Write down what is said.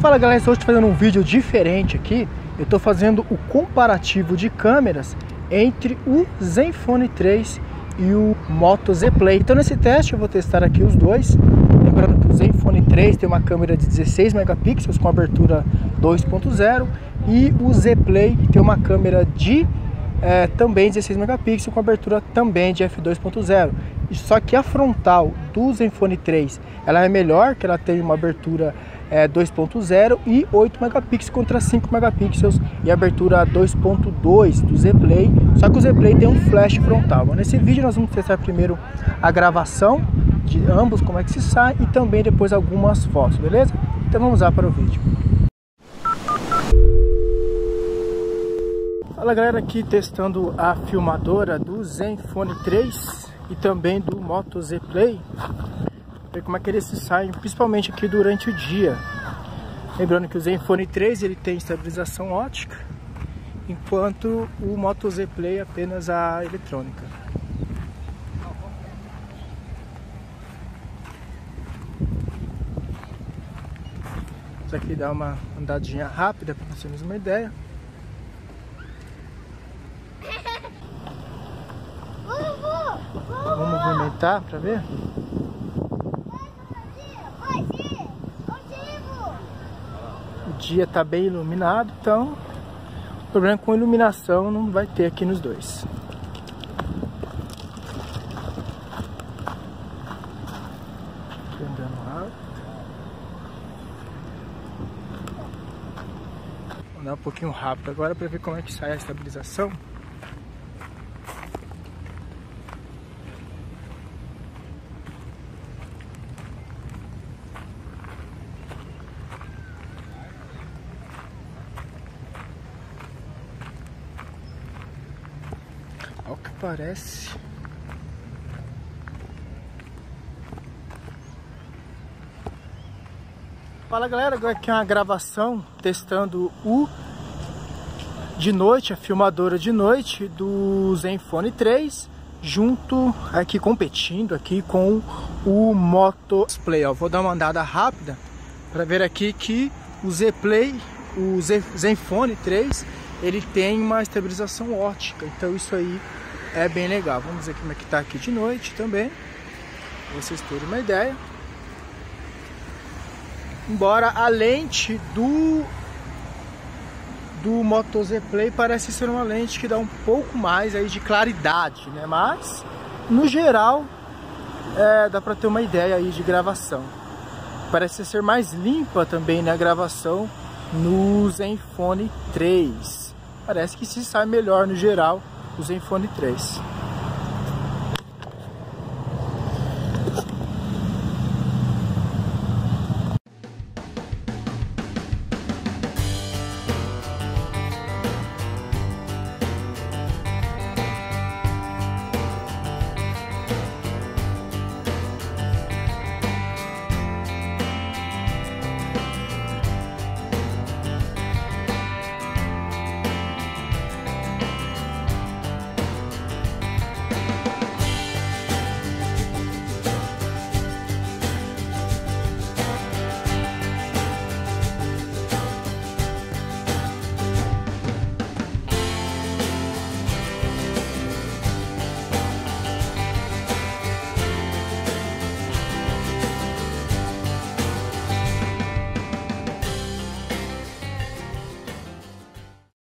Fala galera, hoje estou fazendo um vídeo diferente aqui. Eu estou fazendo o comparativo de câmeras entre o Zenfone 3 e o Moto Z Play. Então nesse teste eu vou testar aqui os dois. Lembrando que o Zenfone 3 tem uma câmera de 16 megapixels com abertura 2.0 e o Z Play tem uma câmera de é, também 16 megapixels com abertura também de f2.0. Só que a frontal do Zenfone 3 ela é melhor, que ela tem uma abertura é, 2.0 e 8 megapixels contra 5 megapixels e abertura 2.2 do Z Play. Só que o Z Play tem um flash frontal. Nesse vídeo nós vamos testar primeiro a gravação de ambos, como é que se sai e também depois algumas fotos, beleza? Então vamos lá para o vídeo. Fala galera, aqui testando a filmadora do Zenfone 3 e também do Moto Z Play como é que eles se saem, principalmente aqui durante o dia. Lembrando que o Zenfone 3 ele tem estabilização ótica, enquanto o Moto Z Play apenas a eletrônica. Isso aqui dá uma andadinha rápida para nós termos uma ideia. Vamos movimentar para ver? Dia está bem iluminado, então problema com iluminação não vai ter aqui nos dois. Vou andar um pouquinho rápido agora para ver como é que sai a estabilização. Ao que parece. Fala galera, agora aqui é uma gravação testando o de noite, a filmadora de noite do Zenfone 3 junto aqui competindo aqui com o Moto Play. Ó, vou dar uma andada rápida para ver aqui que o Z Play, o Zenfone 3, ele tem uma estabilização ótica. Então isso aí é bem legal. Vamos ver como é que tá aqui de noite também. Pra vocês terem uma ideia. Embora a lente do do Moto Z Play parece ser uma lente que dá um pouco mais aí de claridade, né? Mas no geral é, dá para ter uma ideia aí de gravação. Parece ser mais limpa também na né, gravação no Zenfone 3. Parece que se sai melhor no geral o Zenfone 3.